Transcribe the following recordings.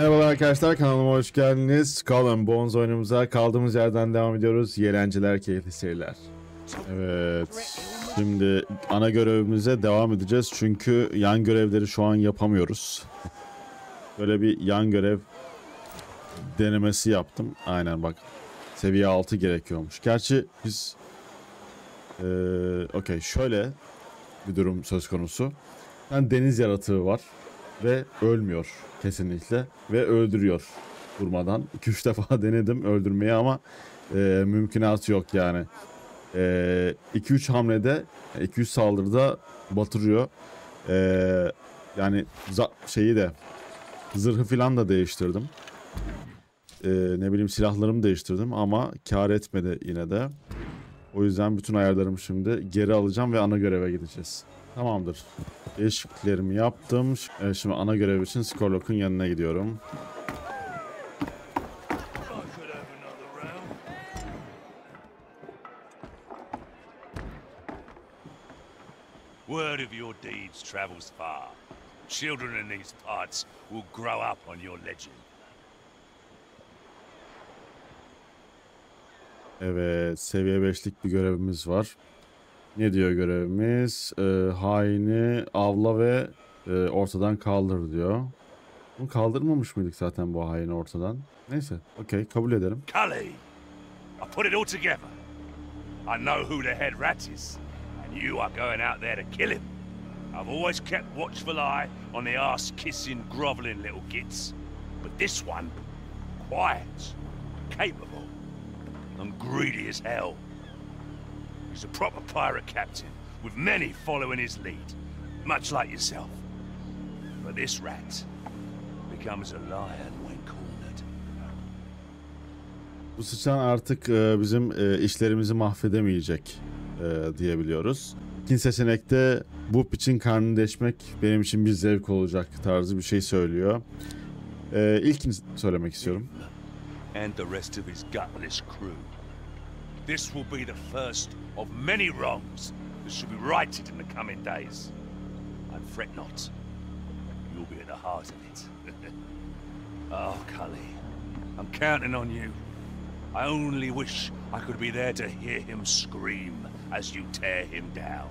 Merhabalar arkadaşlar kanalıma hoş geldiniz. Skull and Bones oyunumuza kaldığımız yerden devam ediyoruz. İyi eğlenceler, keyifli seyirler. Evet. Şimdi ana görevimize devam edeceğiz. Çünkü yan görevleri şu an yapamıyoruz. Böyle bir yan görev denemesi yaptım. Aynen bak. Seviye 6 gerekiyormuş. Gerçi biz eee okey şöyle bir durum söz konusu. Yani deniz yaratığı var ve ölmüyor kesinlikle ve öldürüyor durmadan. 2-3 defa denedim öldürmeyi ama e, mümkünatı yok yani. 2-3 hamlede 2-3 saldırıda batırıyor. E, yani şeyi de zırhı falan da değiştirdim. E, ne bileyim silahlarımı değiştirdim ama kar etmedi yine de. O yüzden bütün ayarlarımı şimdi geri alacağım ve ana göreve gideceğiz. Tamamdır. Değişikliklerimi yaptım. Ş- e, Şimdi ana görev için Skorlok'un yanına gidiyorum. Word of your deeds travels far. Children in these parts will grow up on your legend. Evet, seviye 5'lik bir görevimiz var. Ne diyor görevimiz? Ee, haini avla ve e, ortadan kaldır diyor. Bunu kaldırmamış mıydık zaten bu haini ortadan? Neyse, okey kabul edelim. Cully, I put it all together. I know who the head rat is, and you are going out there to kill him. I've always kept watchful eye on the ass-kissing, groveling little gits. But this one, quiet, capable, and greedy as hell. He's a proper pirate captain, with many following his lead, much like yourself. But this rat becomes a lion when cornered. Bu sıçan artık e, bizim e, işlerimizi mahvedemeyecek e, diyebiliyoruz. İkinci seçenekte bu piçin karnını deşmek benim için bir zevk olacak tarzı bir şey söylüyor. E, ilkini söylemek istiyorum. and the rest of his gutless crew. This will be the first of many wrongs that shall be righted in the coming days. And fret not, you'll be at the heart of it. oh, Cully, I'm counting on you. I only wish I could be there to hear him scream as you tear him down.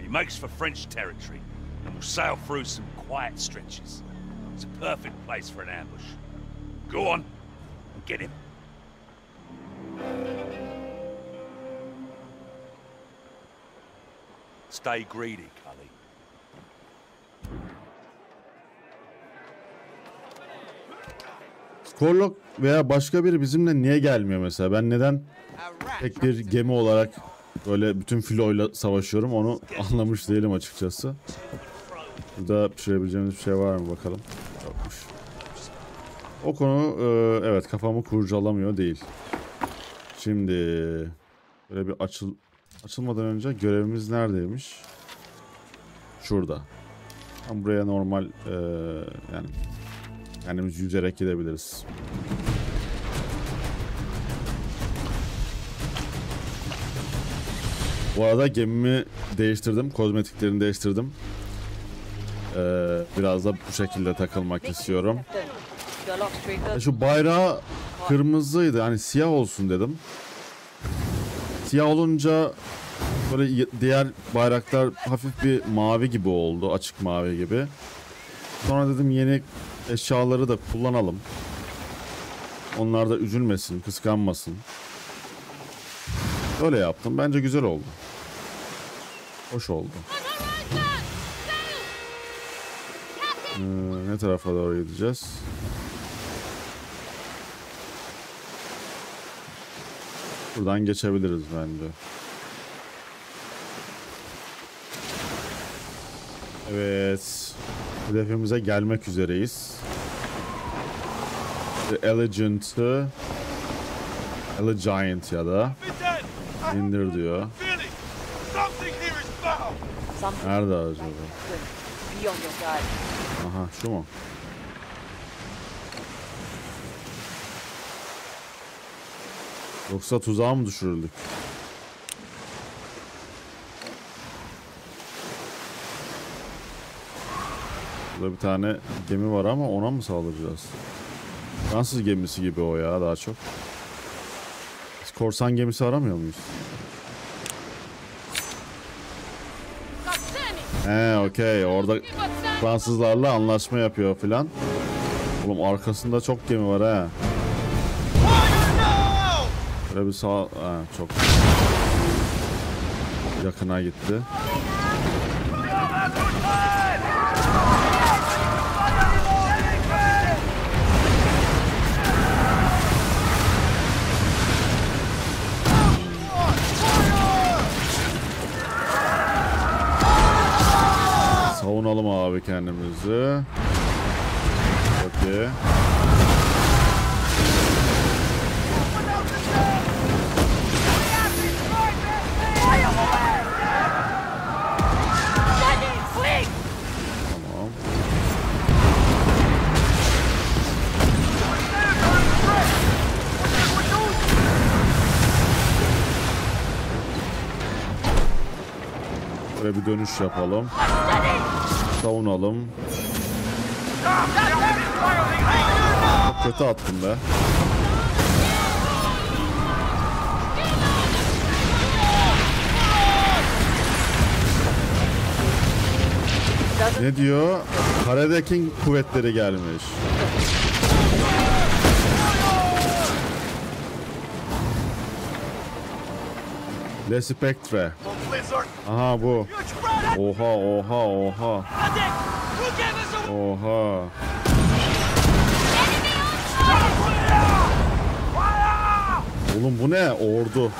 He makes for French territory and will sail through some quiet stretches. It's a perfect place for an ambush. Go on and get him. Stay greedy, Cully. Skorlok veya başka biri bizimle niye gelmiyor mesela? Ben neden tek bir gemi olarak böyle bütün filoyla savaşıyorum onu anlamış değilim açıkçası. Burada pişirebileceğimiz bir şey var mı bakalım. Yokmuş. O konu e, evet kafamı kurcalamıyor değil. Şimdi böyle bir açıl açılmadan önce görevimiz neredeymiş? Şurada. Tam buraya normal e, yani kendimiz yüzerek gidebiliriz. Bu arada gemimi değiştirdim. Kozmetiklerini değiştirdim. Ee, biraz da bu şekilde takılmak istiyorum. Ya şu bayrağı kırmızıydı. Hani siyah olsun dedim. Siyah olunca böyle diğer bayraklar hafif bir mavi gibi oldu. Açık mavi gibi. Sonra dedim yeni eşyaları da kullanalım. Onlar da üzülmesin, kıskanmasın. Öyle yaptım. Bence güzel oldu. Hoş oldu. Ee, ne tarafa doğru gideceğiz? Buradan geçebiliriz bence. Evet. Hedefimize gelmek üzereyiz. The Elegant'ı Elegant ya da indir diyor. Nerede acaba? Aha şu mu? Yoksa tuzağa mı düşürüldük? Burada bir tane gemi var ama ona mı saldıracağız? Fransız gemisi gibi o ya daha çok. Biz korsan gemisi aramıyor muyuz? He okey orada Fransızlarla anlaşma yapıyor filan. Oğlum arkasında çok gemi var ha. Böyle bir sağ... Ha, çok yakına gitti. Savunalım abi kendimizi. Çok iyi. Böyle bir dönüş yapalım. Savunalım. Çok kötü attım be. Ne diyor? Karedekin kuvvetleri gelmiş. Le Spectre. Aha bu. Oha oha oha. Oha. Oğlum bu ne? Ordu.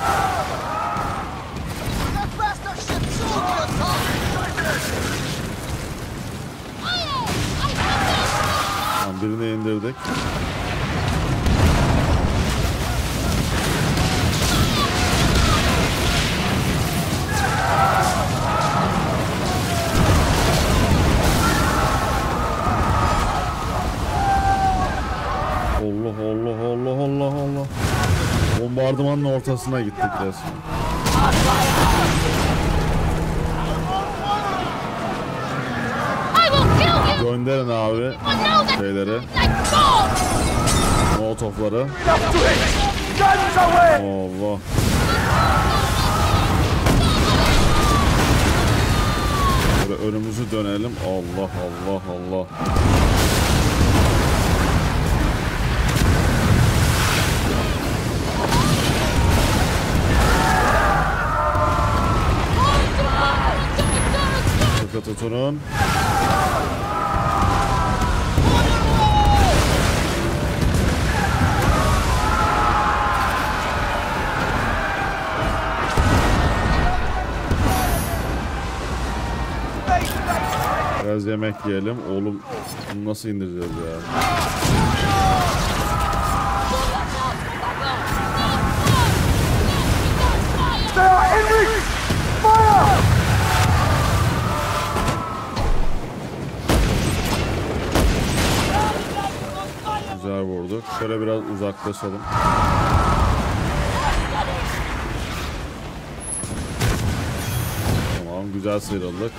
Tamam birini indirdik. Allah Allah Allah Allah Allah. Bombardımanın ortasına gittik resmen. Gönderin abi şeyleri, molotofları. Allah. Böyle önümüzü dönelim. Allah Allah Allah. Sıkı tutunun. Yemek yiyelim. Oğlum bunu nasıl indireceğiz ya? Güzel vurduk. Şöyle biraz uzaklaşalım. Tamam güzel sıyrıldık.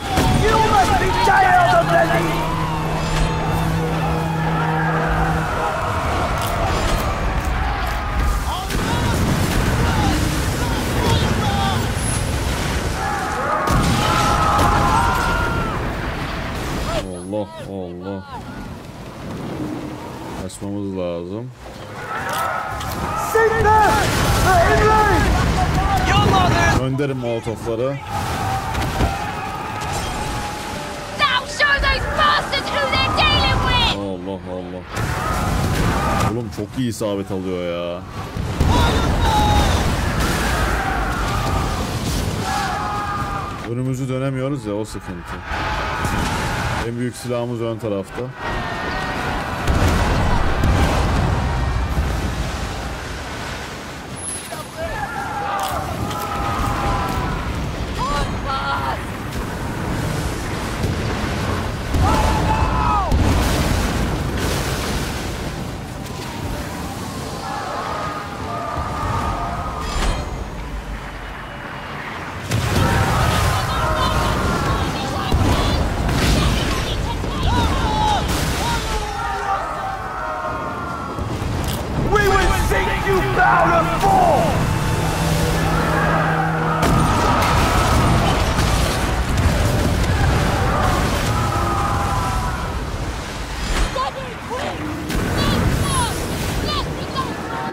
Allah Allah. Kaçmamız lazım. Gönderin molotofları. Allah Allah. Oğlum çok iyi isabet alıyor ya. Önümüzü dönemiyoruz ya o sıkıntı. En büyük silahımız ön tarafta.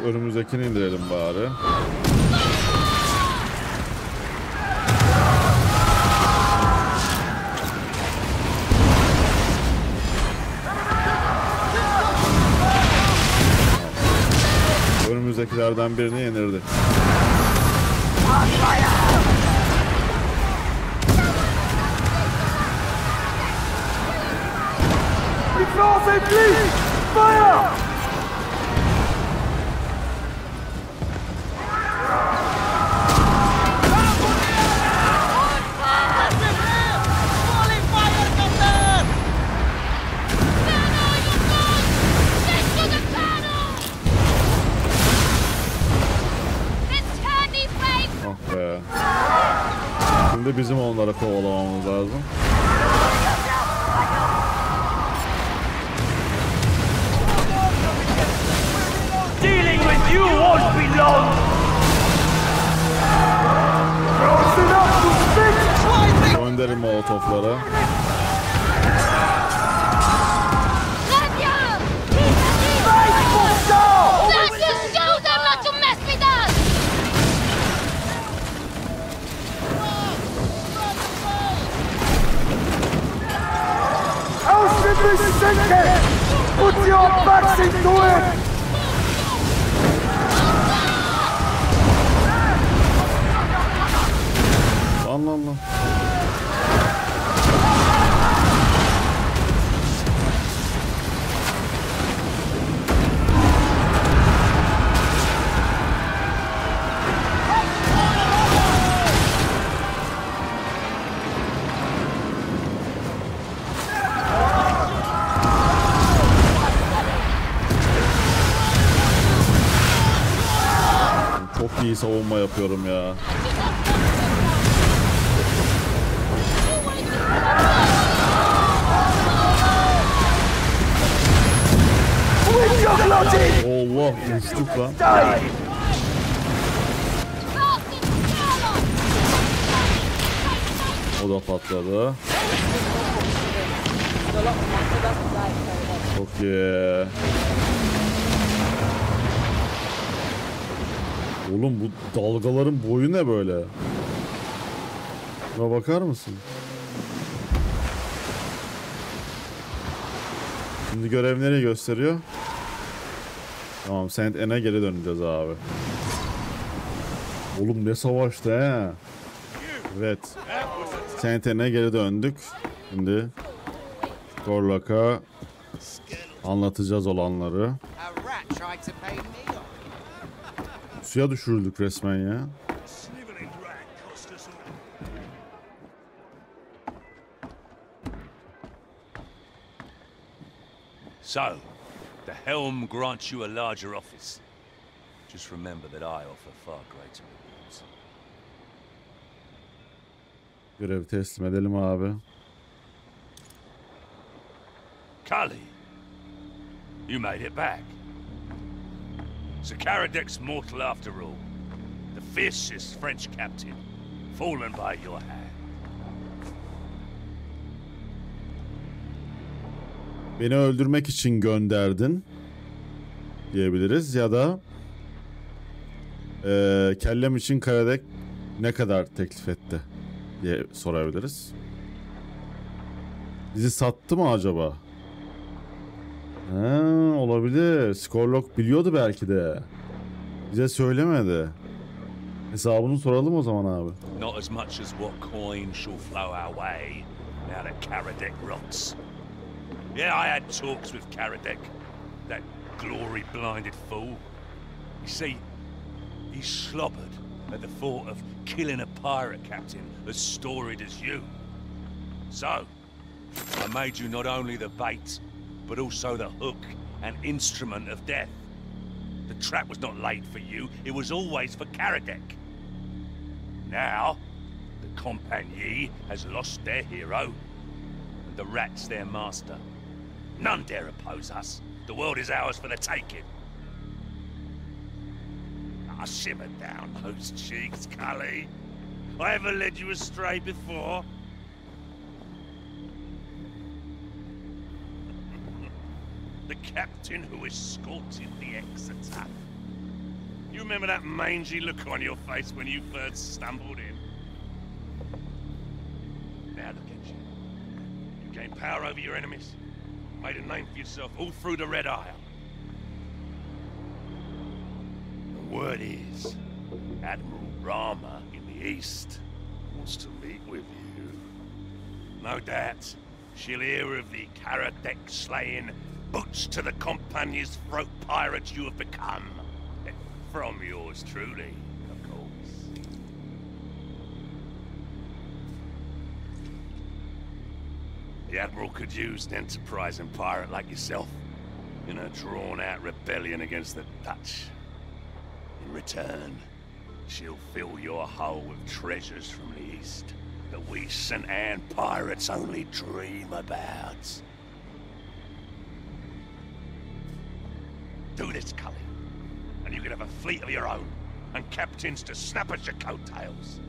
Önümüzdekini indirelim bari. Önümüzdekilerden birini yenirdi. Défense please! Fire! Get Şimdi bizim onlara kovalamamız lazım. Dealing with you won't be long! Gönderin molotofları. İyi savunma yapıyorum ya. Allah uçtuk lan. O da patladı. Çok iyi. Oğlum bu dalgaların boyu ne böyle? Buna bakar mısın? Şimdi görev nereye gösteriyor? Tamam Saint Anne'e geri döneceğiz abi. Oğlum ne savaştı he? Evet. Saint Anne'e geri döndük. Şimdi Gorlak'a anlatacağız olanları. A rat tried to pay me off. Suya düşürüldük resmen ya. So, the helm grants you a larger office. Just remember that I offer far greater rewards. Görevi teslim edelim abi. Cully, you made it back. Sir Caradec's mortal after all. The fiercest French captain, fallen by your hand. Beni öldürmek için gönderdin diyebiliriz ya da eee kellem için Karadek ne kadar teklif etti diye sorabiliriz. Bizi sattı mı acaba? Ha, olabilir. Skorlok biliyordu belki de. Bize söylemedi. Hesabını soralım o zaman abi. Not as much as what coin shall flow our way now that Karadec rots. Yeah, I had talks with Karadec, that glory-blinded fool. You see, he slobbered at the thought of killing a pirate captain as storied as you. So, I made you not only the bait, but also the hook and instrument of death. The trap was not laid for you, it was always for Karadec. Now, the Compagnie has lost their hero, and the rat's their master. None dare oppose us. The world is ours for the taking. Ah, simmer down those cheeks, Cully. I ever led you astray before? The captain who escorted the Exeter. You remember that mangy look on your face when you first stumbled in? Now look at you. You gained power over your enemies, made a name for yourself all through the Red Isle. The word is, Admiral Rama in the east wants to meet with you. No doubt, she'll hear of the Karadec slaying, boots to the company's throat pirates you have become. From yours truly, of course. The Admiral could use an enterprising pirate like yourself in a drawn-out rebellion against the Dutch. In return, she'll fill your hull with treasures from the east that we St. Anne pirates only dream about. Do this, Cully, and you can have a fleet of your own, and captains to snap at your coattails.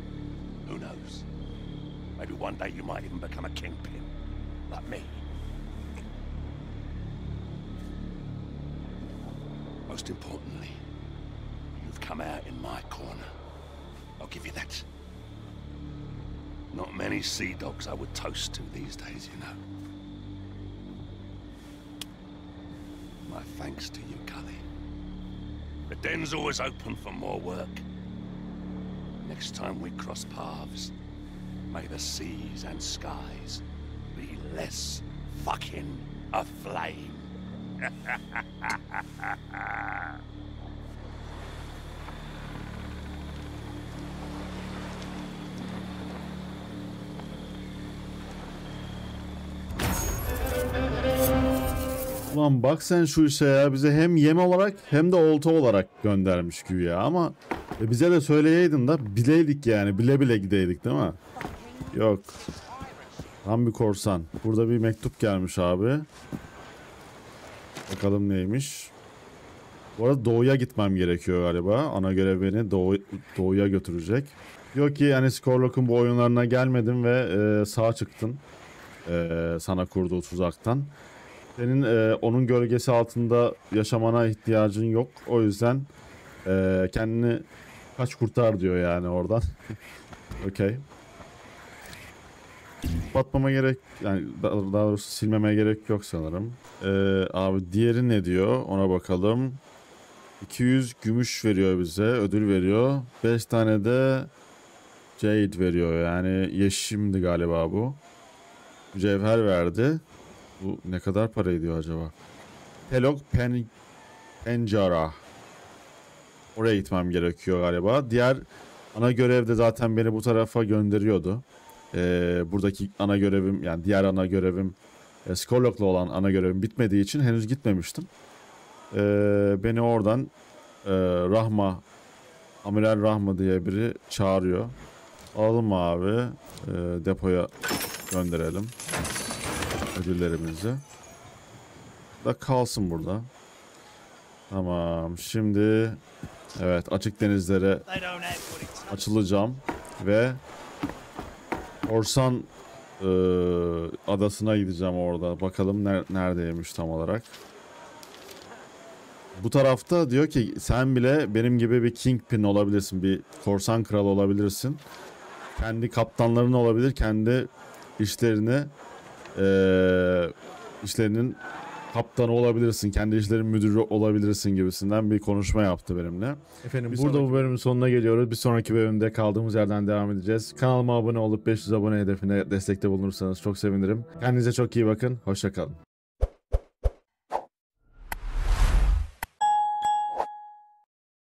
Who knows? Maybe one day you might even become a kingpin, like me. Most importantly, you've come out in my corner. I'll give you that. Not many sea dogs I would toast to these days, you know. My thanks to you, Cully. The den's always open for more work. Next time we cross paths, may the seas and skies be less fucking aflame. Ulan bak sen şu işe ya bize hem yem olarak hem de olta olarak göndermiş güya ama e, bize de söyleyeydin da bileydik yani bile bile gideydik değil mi? Yok. Tam bir korsan. Burada bir mektup gelmiş abi. Bakalım neymiş. Bu arada doğuya gitmem gerekiyor galiba. Ana görev beni doğu, doğuya götürecek. Diyor ki yani Skorlock'un bu oyunlarına gelmedin ve e, sağ çıktın. E, sana kurduğu tuzaktan. Senin e, onun gölgesi altında yaşamana ihtiyacın yok. O yüzden e, kendini kaç kurtar diyor yani oradan. Okey. Batmama gerek yani daha doğrusu silmeme gerek yok sanırım. E, abi diğeri ne diyor ona bakalım. 200 gümüş veriyor bize ödül veriyor. 5 tane de Jade veriyor yani yeşimdi galiba bu. Mücevher verdi. Bu ne kadar para ediyor acaba? Telok Pen Pencara. Oraya gitmem gerekiyor galiba. Diğer ana görev de zaten beni bu tarafa gönderiyordu. Ee, buradaki ana görevim yani diğer ana görevim e, Skorlok'la olan ana görevim bitmediği için henüz gitmemiştim. Ee, beni oradan e, Rahma Amiral Rahma diye biri çağırıyor. Alalım abi. e, depoya gönderelim ödüllerimizi. Da kalsın burada. Tamam. Şimdi evet açık denizlere açılacağım ve Orsan e, adasına gideceğim orada. Bakalım ner- neredeymiş tam olarak. Bu tarafta diyor ki sen bile benim gibi bir kingpin olabilirsin. Bir korsan kralı olabilirsin. Kendi kaptanların olabilir. Kendi işlerini eee işlerinin kaptanı olabilirsin, kendi işlerin müdürü olabilirsin gibisinden bir konuşma yaptı benimle. Efendim burada bu bölümün sonuna geliyoruz. Bir sonraki bölümde kaldığımız yerden devam edeceğiz. Kanalıma abone olup 500 abone hedefine destekte bulunursanız çok sevinirim. Kendinize çok iyi bakın. Hoşçakalın.